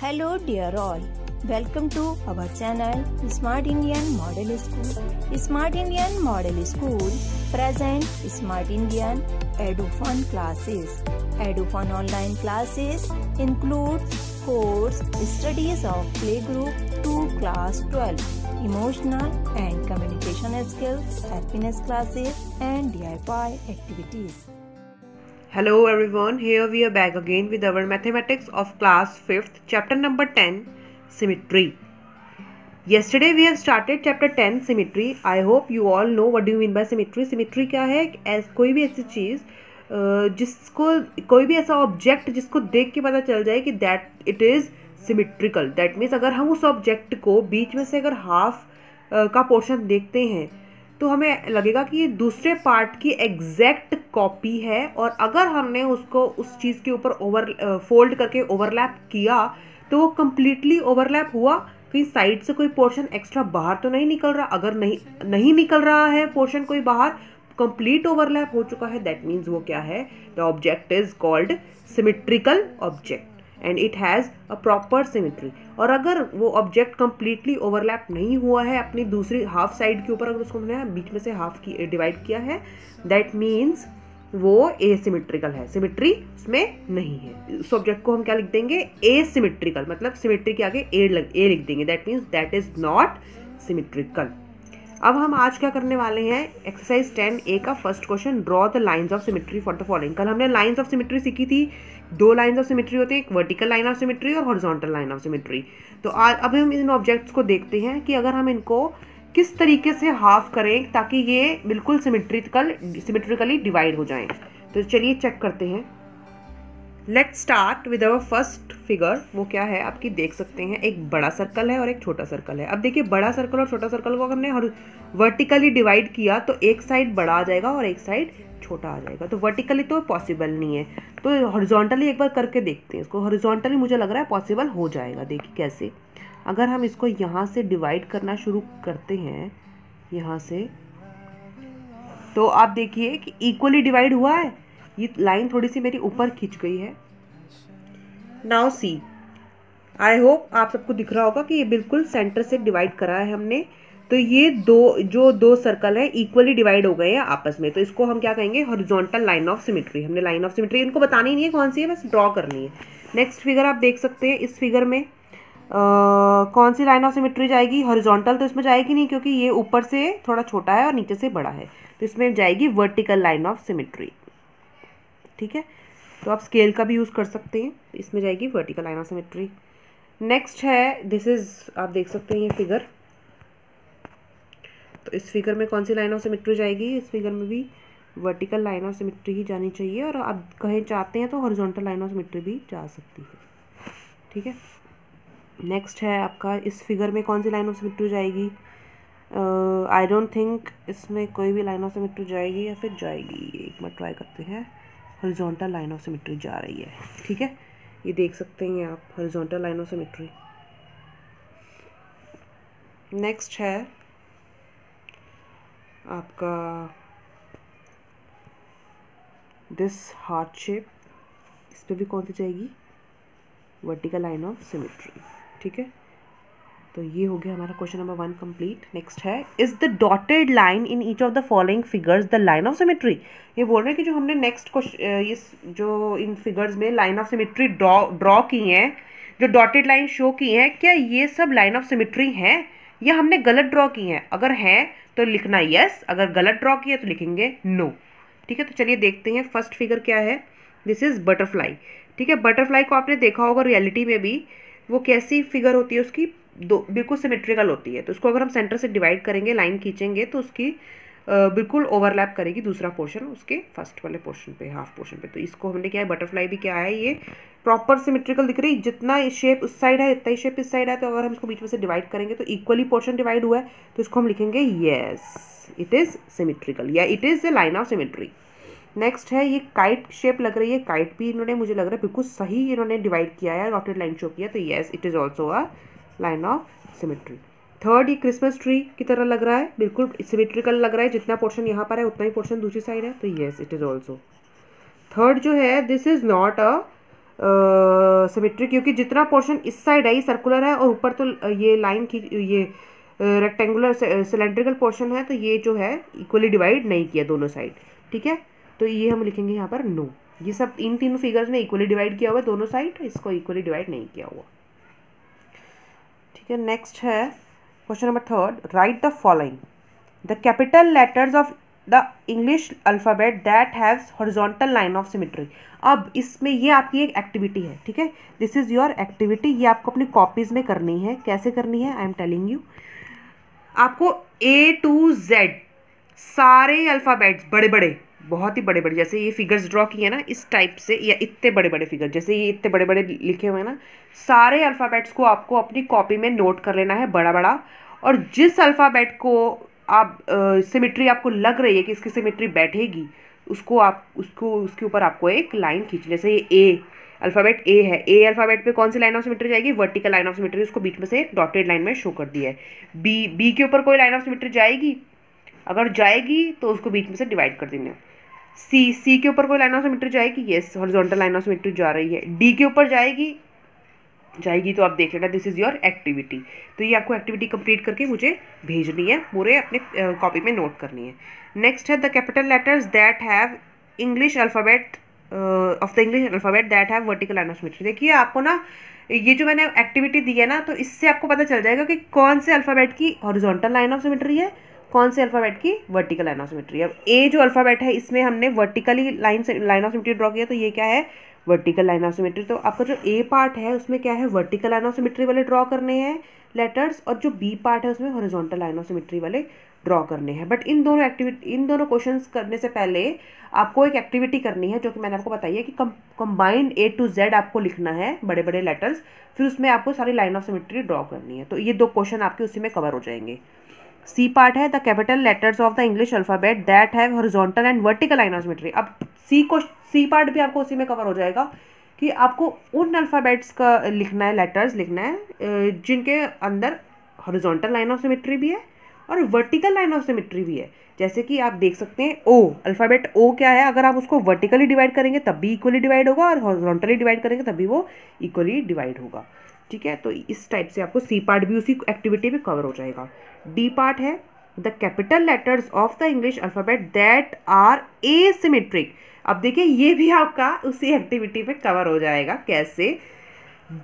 Hello dear all. Welcome to our channel Smart Indian Model School. Smart Indian Model School present Smart Indian EduFun classes. EduFun online classes include course studies of playgroup to class 12, emotional and communication skills, happiness classes and DIY activities. Hello everyone here we are back again with our mathematics of class fifth chapter number ten symmetry yesterday we have started chapter ten symmetry I hope you all know what do you mean by symmetry symmetry क्या है? S, कोई भी ऐसी चीज़ जिसको कोई भी ऐसा object जिसको देख के पता चल जाए कि that it is symmetrical that means अगर हम उस ऑब्जेक्ट को बीच में से अगर हाफ़ का पोर्शन देखते हैं तो हमें लगेगा कि ये दूसरे पार्ट की एग्जैक्ट कॉपी है और अगर हमने उसको उस चीज़ के ऊपर ओवर फोल्ड करके ओवरलैप किया तो वो कम्प्लीटली ओवरलैप हुआ कहीं साइड से कोई पोर्शन एक्स्ट्रा बाहर तो नहीं निकल रहा। अगर नहीं नहीं निकल रहा है पोर्शन कोई बाहर कंप्लीट ओवरलैप हो चुका है दैट मीन्स वो क्या है? The object is called symmetrical object and it has a proper symmetry और अगर वो ऑब्जेक्ट कम्प्लीटली ओवरलैप नहीं हुआ है अपनी दूसरी हाफ़ साइड के ऊपर, अगर उसको हमने बीच में से हाफ़ की डिवाइड किया है दैट मीन्स वो ए सिमिट्रिकल है। सिमिट्री उसमें नहीं है। उस ऑब्जेक्ट को हम क्या लिख देंगे? ए सिमिट्रिकल मतलब सिमिट्री के आगे ए लग ए लिख देंगे। That means that is not symmetrical अब हम आज क्या करने वाले हैं? एक्सरसाइज टेन ए का first question draw the lines of symmetry for the following कल हमने लाइंस ऑफ़ सिमिट्री सीखी थी। दो लाइंस ऑफ़ सिमिट्री होती है, एक वर्टिकल लाइन ऑफ़ सिमिट्री और हॉरिजॉन्टल लाइन ऑफ़ सिमिट्री तो आज अब हम इन ऑब्जेक्ट्स को देखते हैं कि अगर हम इनको किस तरीके से हाफ़ करें ताकि ये बिल्कुल सिमिट्रिकल सिमिट्रिकली डिवाइड हो जाएँ। तो चलिए चेक करते हैं। Let start with our first figure वो क्या है? आपकी देख सकते हैं, एक बड़ा सर्कल है और एक छोटा सर्कल है। अब देखिए, बड़ा सर्कल और छोटा सर्कल को अगर हमने वर्टिकली डिवाइड किया तो एक साइड बड़ा आ जाएगा और एक साइड छोटा आ जाएगा। तो वर्टिकली तो पॉसिबल नहीं है। तो हॉरिजॉन्टली एक बार करके देखते हैं इसको। हॉरिजॉन्टली मुझे लग रहा है पॉसिबल हो जाएगा। देखिए कैसे। अगर हम इसको यहाँ से डिवाइड करना शुरू करते हैं, यहाँ से तो आप देखिए कि इक्वली डिवाइड हुआ है। ये लाइन थोड़ी सी मेरी ऊपर खिंच गई है। नाउ सी आई होप आप सबको दिख रहा होगा कि ये बिल्कुल सेंटर से डिवाइड करा है हमने। तो ये दो जो दो सर्कल है इक्वली डिवाइड हो गए हैं आपस में। तो इसको हम क्या कहेंगे? हॉरिजॉन्टल लाइन ऑफ़ सिमेट्री हमने लाइन ऑफ़ सिमेट्री इनको बतानी नहीं है कौन सी है बस ड्रॉ करनी है। नेक्स्ट फिगर आप देख सकते हैं इस फिगर में। Uh, कौन सी लाइन ऑफ़ सिमेट्री जाएगी? हॉरिजॉन्टल तो इसमें जाएगी नहीं क्योंकि ये ऊपर से थोड़ा छोटा है और नीचे से बड़ा है। तो इसमें जाएगी वर्टिकल लाइन ऑफ़ सिमेट्री ठीक है? तो आप स्केल का भी यूज़ कर सकते हैं। इसमें जाएगी vertical line of symmetry next है दिस इज़ आप देख सकते हैं ये फिगर तो इस फिगर में कौन सी लाइन ऑफ़ सिमेट्री जाएगी? इस फिगर में भी वर्टिकल लाइन ऑफ़ सिमेट्री ही जानी चाहिए और आप कहीं चाहते हैं तो हॉरिजॉन्टल लाइन ऑफ़ सिमेट्री भी जा सकती है। ठीक है? नेक्स्ट है आपका, इस फिगर में कौन सी लाइन ऑफ़ सिमेट्री जाएगी आई डोंट थिंक इसमें कोई भी लाइन ऑफ़ सिमेट्री जाएगी या फिर जाएगी, एक बार ट्राई करते हैं। हॉरिजॉन्टल लाइन ऑफ़ सिमेट्री जा रही है। ठीक है? ये देख सकते हैं आप, horizontal line of symmetry. Next है आपका दिस हार्ट शेप इस पर भी कौन सी जाएगी? वर्टिकल लाइन ऑफ़ सिमेट्री ठीक है? तो ये हो गया हमारा question number one complete next है is the dotted line in each of the following figures the line of symmetry ये बोल रहे हैं कि जो हमने नेक्स्ट क्वेश्चन इस जो इन फिगर्स में line of symmetry draw draw की हैं, जो डॉटेड लाइन शो की हैं, क्या ये सब लाइन ऑफ़ सिमेट्री हैं? या हमने गलत ड्रॉ की हैं? अगर हैं तो लिखना यस अगर गलत ड्रॉ किया तो लिखेंगे नो no. ठीक है तो चलिए देखते हैं फ़र्स्ट फिगर क्या है? दिस इज़ बटरफ्लाई ठीक है बटरफ्लाई को आपने देखा होगा रियलिटी में भी, वो कैसी फिगर होती है उसकी? दो, बिल्कुल सिमेट्रिकल होती है। तो उसको अगर हम सेंटर से डिवाइड करेंगे लाइन खींचेंगे तो उसकी बिल्कुल ओवरलैप करेगी दूसरा पोर्शन उसके फ़र्स्ट वाले पोर्शन पे हाफ़ पोर्शन पे। तो इसको हमने क्या है बटरफ्लाई भी क्या है, ये प्रॉपर सिमेट्रिकल दिख रही जितना शेप उस साइड है, इतना ही शेप इस साइड है। तो अगर हम इसको बीच में से डिवाइड करेंगे तो इक्वली पोर्शन डिवाइड हुआ है। तो इसको हम लिखेंगे येस इट इज़ सिमेट्रिकल या it is the line of symmetry next है, ये काइट शेप लग रही है। काइट भी इन्होंने, मुझे लग रहा है, बिल्कुल सही इन्होंने डिवाइड किया है डॉटेड लाइन शो किया तो yes it is also a line of symmetry. Third ये क्रिसमस ट्री की तरह लग रहा है। बिल्कुल सिमेट्रिकल लग रहा है। जितना पोर्शन यहाँ पर है, उतना ही पोर्शन दूसरी साइड है। तो yes it is also third जो है this is not a symmetry क्योंकि जितना पोर्शन इस साइड है, ये सर्कुलर है और ऊपर तो ये लाइन की, ये रेक्टेंगुलर सिलेंड्रिकल पोर्शन है तो ये जो है इक्वली डिवाइड नहीं किया दोनों साइड ठीक है? तो ये हम लिखेंगे यहाँ पर नो ये सब इन तीनों फिगर्स में इक्वली डिवाइड किया हुआ है दोनों साइड इसको इक्वली डिवाइड नहीं किया हुआ। ठीक नेक्स्ट है question number third right the following the capital letters of the English alphabet that has horizontal line of symmetry अब इसमें ये आपकी एक एक्टिविटी है, ठीक है? दिस इज़ योर एक्टिविटी ये आपको अपनी कॉपीज़ में करनी है। कैसे करनी है? आई एम टेलिंग यू आपको ए टू जेड सारे अल्फ़ाबेट्स बड़े बड़े बहुत ही बड़े बड़े जैसे ये फिगर्स ड्रॉ किए ना, इस टाइप से, या इतने बड़े बड़े फिगर जैसे ये इतने बड़े बड़े लिखे हुए हैं ना, सारे अल्फ़ाबेट्स को आपको अपनी कॉपी में नोट कर लेना है बड़ा बड़ा और जिस अल्फ़ाबेट को आप सिमेट्री आपको लग रही है कि इसकी सिमेट्री बैठेगी, उसको आप, उसको, उसके ऊपर आपको एक लाइन खींच, जैसे ये ए अल्फ़ाबेट ए है ए अल्फ़ाबेट पे कौन सी लाइन ऑफ़ सिमेट्री जाएगी? वर्टिकल लाइन ऑफ़ सिमेट्री उसको बीच में से डॉटेड लाइन में शो कर दिया है। बी बी के ऊपर कोई लाइन ऑफ़ सिमेट्री जाएगी? अगर जाएगी तो उसको बीच में से डिवाइड कर देना सी सी के ऊपर कोई लाइन ऑफ़ सिमेट्री जाएगी? Yes horizontal line of symmetry जा रही है। डी के ऊपर जाएगी? जाएगी तो आप देख लेना दिस इज़ योर एक्टिविटी तो ये आपको एक्टिविटी कंप्लीट करके मुझे भेजनी है, पूरे अपने कॉपी में नोट करनी है। नेक्स्ट है the capital letters that have English alphabet of the English alphabet that have vertical line of symmetry देखिए, आपको ना, ये जो मैंने एक्टिविटी दी है ना तो इससे आपको पता चल जाएगा कि कौन से अल्फ़ाबेट की हॉरिजॉन्टल लाइन ऑफ़ सिमेट्री है कौन से अल्फ़ाबेट की? वर्टिकल लाइन ऑफ़ सिमेट्री अब ए जो अल्फ़ाबेट है, इसमें हमने vertically line line of symmetry draw किया तो ये क्या है? वर्टिकल लाइन ऑफ़ सिमेट्री तो आपका जो ए पार्ट है, उसमें क्या है? वर्टिकल लाइन ऑफ़ सिमेट्री वाले ड्रॉ करने हैं लेटर्स और जो बी पार्ट है, उसमें हॉरिजॉन्टल लाइन ऑफ़ सिमेट्री वाले ड्रॉ करने हैं. बट इन दोनों एक्टिविटी इन दोनों क्वेश्चन करने से पहले आपको एक एक्टिविटी करनी है, जो कि मैंने आपको बताई है कि कंबाइंड ए टू जेड आपको लिखना है बड़े बड़े लेटर्स फिर उसमें आपको सारी लाइन ऑफ़ सिमेट्री ड्रॉ करनी है. तो ये दो क्वेश्चन आपके उसी में कवर हो जाएँगे. सी पार्ट है the capital letters of the English alphabet that have horizontal and vertical line of symmetry अब सी को सी पार्ट भी आपको उसी में कवर हो जाएगा कि आपको उन अल्फ़ाबेट्स का लिखना है लेटर्स लिखना है जिनके अंदर हॉरिजॉन्टल लाइन ऑफ़ सिमेट्री भी है और वर्टिकल लाइन ऑफ़ सिमेट्री भी है। जैसे कि आप देख सकते हैं ओ अल्फ़ाबेट ओ क्या है? अगर आप उसको वर्टिकली डिवाइड करेंगे, तब भी इक्वली डिवाइड होगा और हॉरिजॉन्टली डिवाइड करेंगे तब भी वो इक्वली डिवाइड होगा। ठीक है? तो इस टाइप से आपको सी पार्ट भी उसी एक्टिविटी में कवर हो जाएगा। डी पार्ट है the capital letters of the English alphabet that are a symmetric अब देखिए, ये भी आपका उसी एक्टिविटी में कवर हो जाएगा, कैसे?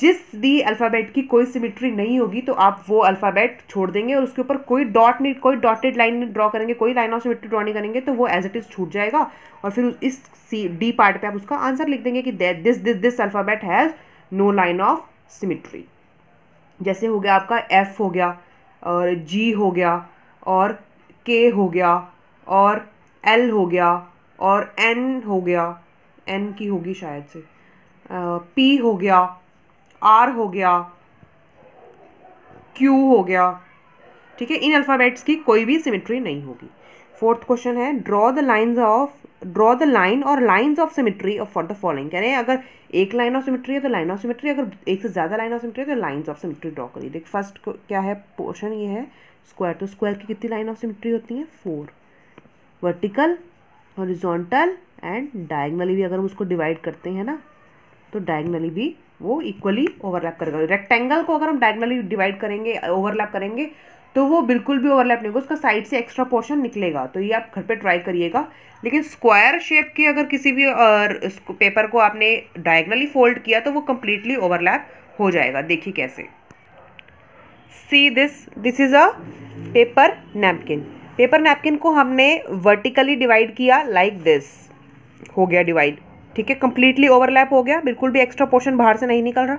जिस भी अल्फ़ाबेट की कोई सिमिट्री नहीं होगी तो आप वो अल्फ़ाबेट छोड़ देंगे और उसके ऊपर कोई डॉट नहीं, कोई डॉटेड लाइन नहीं ड्रॉ करेंगे, कोई लाइन ऑफ़ सिमिट्री ड्रॉ नहीं करेंगे तो वो एज इट इज़ छूट जाएगा। और फिर इस सी डी पार्ट पे आप उसका आंसर लिख देंगे कि this this this alphabet has no line of symmetry जैसे हो गया आपका एफ़ हो गया, और जी हो गया, और के हो गया, और एल हो गया, और एन हो गया एन की होगी शायद से पी हो गया आर हो गया क्यू हो गया, ठीक है? इन अल्फ़ाबेट्स की कोई भी सिमेट्री नहीं होगी। फोर्थ क्वेश्चन है draw the lines of draw the line और lines of symmetry for the following कह रहे हैं, अगर एक लाइन ऑफ़ सिमिट्री है तो लाइन ऑफ़ सिमिट्री अगर एक से ज़्यादा लाइन ऑफ़ सिमेट्री है तो लाइन्स ऑफ़ सिमिट्री ड्रॉ करिए। देख फ़र्स्ट क्या है पोर्शन ये है स्क्वायर तो स्क्वायर की कितनी लाइन ऑफ़ सिमिट्री होती है? Four vertical horizontal and diagonally भी अगर हम उसको डिवाइड करते हैं ना तो डायगनली भी वो इक्वली ओवरलैप करेगा। रेक्टेंगल को अगर हम डायगनली डिवाइड करेंगे ओवरलैप करेंगे तो वो बिल्कुल भी ओवरलैप नहीं होगा, उसका साइड से एक्स्ट्रा पोर्शन निकलेगा। तो ये आप घर पे ट्राई करिएगा। लेकिन स्क्वायर शेप के अगर किसी भी पेपर को आपने डायगनली फोल्ड किया तो वो कम्प्लीटली ओवरलैप हो जाएगा। देखिए कैसे। See this this is a paper napkin paper napkin को हमने वर्टिकली डिवाइड किया लाइक like दिस हो गया डिवाइड ठीक है कम्प्लीटली ओवरलैप हो गया, बिल्कुल भी एक्स्ट्रा पोर्शन बाहर से नहीं निकल रहा।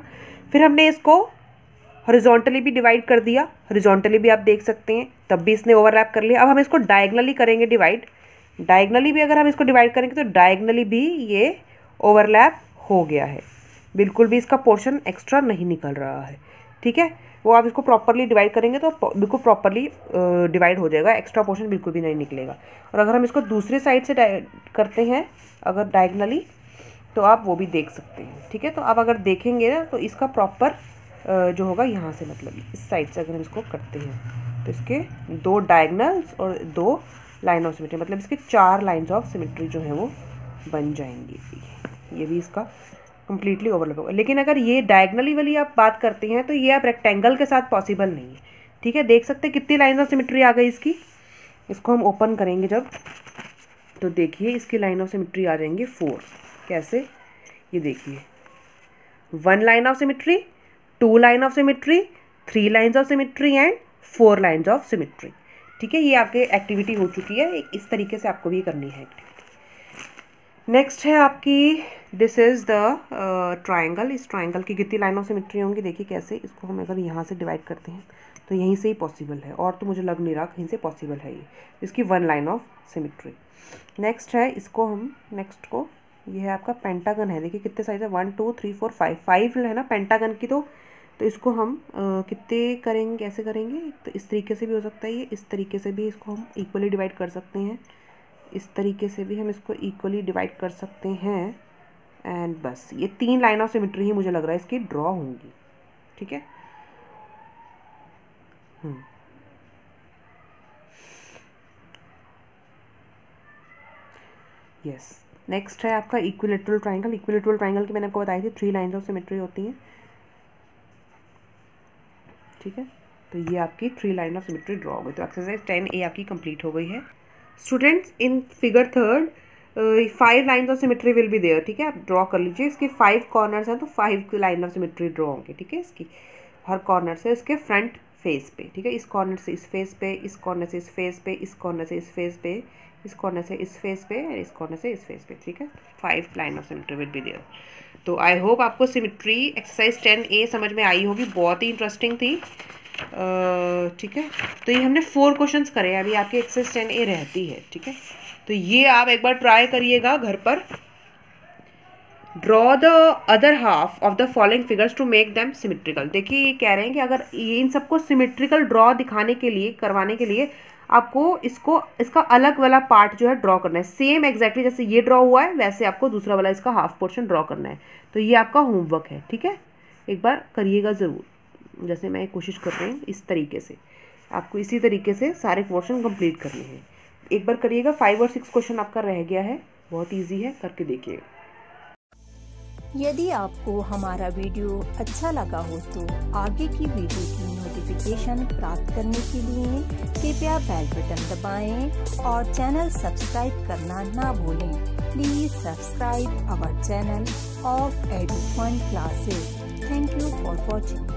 फिर हमने इसको हॉरिजॉन्टली भी डिवाइड कर दिया। हॉरिजॉन्टली भी आप देख सकते हैं, तब भी इसने ओवरलैप कर लिया। अब हम इसको डायगनली करेंगे डिवाइड डायगनली भी अगर हम इसको डिवाइड करेंगे तो डायगनली भी ये ओवरलैप हो गया है। बिल्कुल भी इसका पोर्शन एक्स्ट्रा नहीं निकल रहा है। ठीक है, वो आप इसको प्रॉपरली डिवाइड करेंगे तो बिल्कुल प्रॉपरली डिवाइड हो जाएगा। एक्स्ट्रा पोर्शन बिल्कुल भी नहीं निकलेगा। और अगर हम इसको दूसरे साइड से करते हैं, अगर डायगनली तो आप वो भी देख सकते हैं, ठीक है? तो आप अगर देखेंगे ना तो इसका प्रॉपर जो होगा यहाँ से मतलब इस साइड से अगर हम इसको करते हैं तो इसके दो डायगनल्स और दो लाइन ऑफ़ सिमेट्री मतलब इसके चार लाइन्स ऑफ़ सिमेट्री जो है वो बन जाएँगी। ये भी इसका कम्प्लीटली ओवरलैप होगा। लेकिन अगर ये डायगनली वाली आप बात करते हैं तो ये आप रेक्टेंगल के साथ पॉसिबल नहीं है, ठीक है? देख सकते हैं कितनी लाइन ऑफ़ सिमेट्री आ गई इसकी। इसको हम ओपन करेंगे जब तो देखिए इसकी लाइन ऑफ़ सिमेट्री आ जाएँगे फोर कैसे? ये देखिए। One line of symmetry two line of symmetry three lines of symmetry and four lines of symmetry ठीक है, ये आपके एक्टिविटी हो चुकी है। इस तरीके से आपको भी करनी है एक्टिविटी नेक्स्ट है आपकी दिस इज़ द ट्राइंगल इस ट्राइंगल की कितनी लाइन ऑफ़ सिमेट्री होंगी? देखिए कैसे इसको हम अगर यहाँ से डिवाइड करते हैं तो यहीं से ही पॉसिबल है। और तो मुझे लग नहीं रहा, कहीं से पॉसिबल है ये। इसकी one line of symmetry next है, इसको हम नेक्स्ट को ये है आपका पेंटागन है। देखिए कितने साइज़ है? One two three four five five है ना पेंटागन की तो तो इसको हम कितने करेंगे, कैसे करेंगे? तो इस तरीके से भी हो सकता है ये। इस तरीके से भी इसको हम इक्वली डिवाइड कर सकते हैं। इस तरीके से भी हम इसको इक्वली डिवाइड कर सकते हैं। एंड बस, ये तीन लाइन ऑफ़ सिमेट्री ही, मुझे लग रहा है इसकी ड्रॉ होंगी। ठीक है? यस नेक्स्ट है आपका इक्विलेटरल ट्राइंगल इक्विलेटरल ट्राइंगल की मैंने आपको बताई थी थ्री लाइन्स ऑफ़ सिमेट्री होती हैं। ठीक है? तो ये आपकी three line of symmetry draw हो गई। तो एक्सरसाइज टेन ए आपकी कंप्लीट हो गई है। Students in figure third five line of symmetry will be there ठीक है? आप ड्रॉ कर लीजिए। इसके फाइव कॉर्नर्स हैं तो five line of symmetry draw होंगे। ठीक है? इसकी, हर कॉर्नर से इसके फ्रंट फेस पे, ठीक है? इस कॉर्नर से इस फेस पे, इस कॉर्नर से इस फेस पे, इस कॉर्नर से इस फेस पे, इस कॉर्नर से इस फेस पे इस कॉर्नर से इस फेस पे, ठीक है? Five line of symmetry will be there तो आई होप आपको सिमेट्री एक्सरसाइज टेन ए समझ में आई होगी। बहुत ही इंटरेस्टिंग थी। ठीक है? तो ये हमने फोर क्वेश्चंस करे अभी आपकी एक्सरसाइज टेन ए रहती है, ठीक है? तो ये आप एक बार ट्राई करिएगा घर पर। Draw the other half of the following figures to make them symmetrical देखिए, ये कह रहे हैं कि अगर ये इन सबको सिमेट्रिकल ड्रॉ दिखाने के लिए, करवाने के लिए, आपको इसको, इसका अलग वाला पार्ट जो है ड्रॉ करना है। सेम एग्जैक्टली जैसे ये ड्रॉ हुआ है, वैसे आपको दूसरा वाला इसका हाफ़ पोर्शन ड्रॉ करना है। तो ये आपका होमवर्क है, ठीक है? एक बार करिएगा ज़रूर। जैसे मैं कोशिश कर रही हूँ इस तरीके से। आपको इसी तरीके से सारे पोर्शन कंप्लीट करने हैं। एक बार करिएगा फाइव और सिक्स क्वेश्चन आपका रह गया है। बहुत ईजी है, करके देखिएगा। यदि आपको हमारा वीडियो अच्छा लगा हो तो आगे की वीडियो की नोटिफिकेशन प्राप्त करने के लिए कृपया बेल बटन दबाएँ और चैनल सब्सक्राइब करना ना भूलें। Please subscribe our channel of Edufun classes thank you for watching